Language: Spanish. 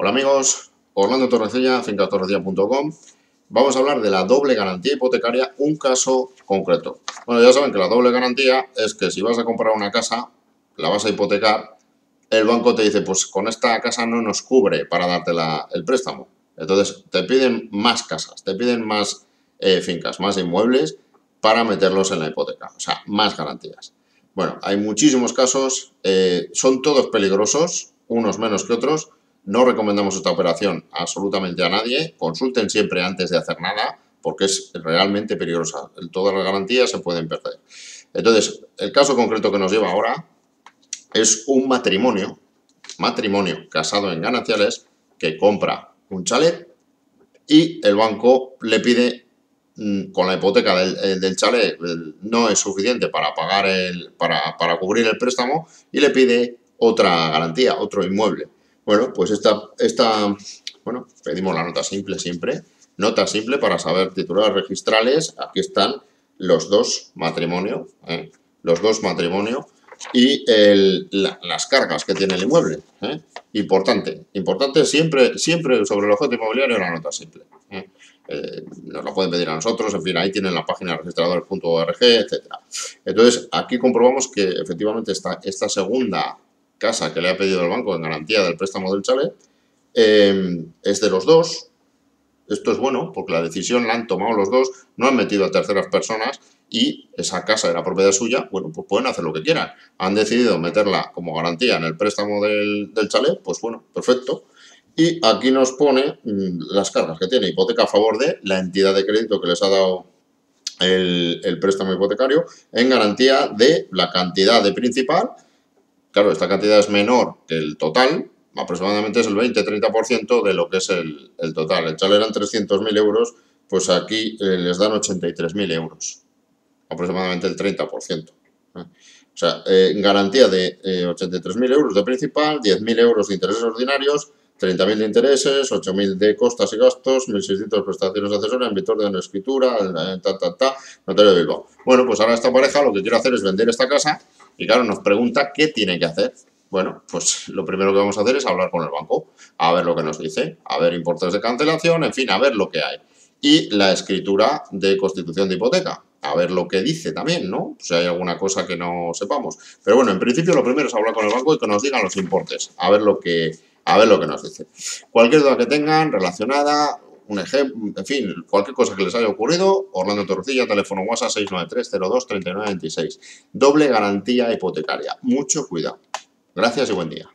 Hola amigos, Orlando Torrecilla, fincatorrecilla.com. Vamos a hablar de la doble garantía hipotecaria, un caso concreto. Bueno, ya saben que la doble garantía es que si vas a comprar una casa, la vas a hipotecar, el banco te dice, pues con esta casa no nos cubre para darte el préstamo. Entonces te piden más casas, te piden más eh, fincas, más inmuebles para meterlos en la hipoteca, o sea, más garantías. Bueno, hay muchísimos casos, eh, son todos peligrosos, unos menos que otros, no recomendamos esta operación absolutamente a nadie. Consulten siempre antes de hacer nada porque es realmente peligrosa. Todas las garantías se pueden perder. Entonces, el caso concreto que nos lleva ahora es un matrimonio, matrimonio casado en gananciales que compra un chalet y el banco le pide mm, con la hipoteca del, del chalet no es suficiente para pagar el, para, para cubrir el préstamo y le pide otra garantía, otro inmueble. Bueno, pues esta, esta, bueno, pedimos la nota simple siempre. Nota simple para saber titulares registrales. Aquí están los dos matrimonios, ¿eh? los dos matrimonios y las cargas que tiene el inmueble. ¿eh? Importante, importante siempre, siempre sobre el objeto inmobiliario la nota simple. ¿eh? nos lo pueden pedir a nosotros, en fin, ahí tienen la página registrador.org, etcétera. Entonces, aquí comprobamos que efectivamente esta, esta segunda casa que le ha pedido el banco en garantía del préstamo del chalet eh, es de los dos. Esto es bueno porque la decisión la han tomado los dos, no han metido a terceras personas y esa casa era propiedad suya, bueno, pues pueden hacer lo que quieran. Han decidido meterla como garantía en el préstamo del, chalet, pues bueno, perfecto. Y aquí nos pone mm, las cargas que tiene hipoteca a favor de la entidad de crédito que les ha dado el, el préstamo hipotecario en garantía de la cantidad de principal Claro, esta cantidad es menor que el total, aproximadamente es el 20-30% de lo que es el, total. El chale eran 300.000 euros, pues aquí eh, les dan 83.000 euros, aproximadamente el 30%. ¿eh? O sea, eh, garantía de 83.000 euros de principal, 10.000 euros de intereses ordinarios, 30.000 de intereses, 8.000 de costas y gastos, 1.600 prestaciones accesorias, en virtud de una escritura, ta, ta, ta, notario de Bilbao. Bueno, pues ahora esta pareja lo que quiere hacer es vender esta casa y claro, nos pregunta qué tiene que hacer. Bueno, pues lo primero que vamos a hacer es hablar con el banco, a ver lo que nos dice, a ver importes de cancelación, en fin, a ver lo que hay. Y la escritura de constitución de hipoteca, a ver lo que dice también, ¿no? Si hay alguna cosa que no sepamos. Pero bueno, en principio lo primero es hablar con el banco y que nos digan los importes, a ver lo que, a ver lo que nos dice. Cualquier duda que tengan relacionada, un ejemplo, en fin, cualquier cosa que les haya ocurrido, Orlando Torrecilla, teléfono WhatsApp 693-02-3926. Doble garantía hipotecaria. Mucho cuidado. Gracias y buen día.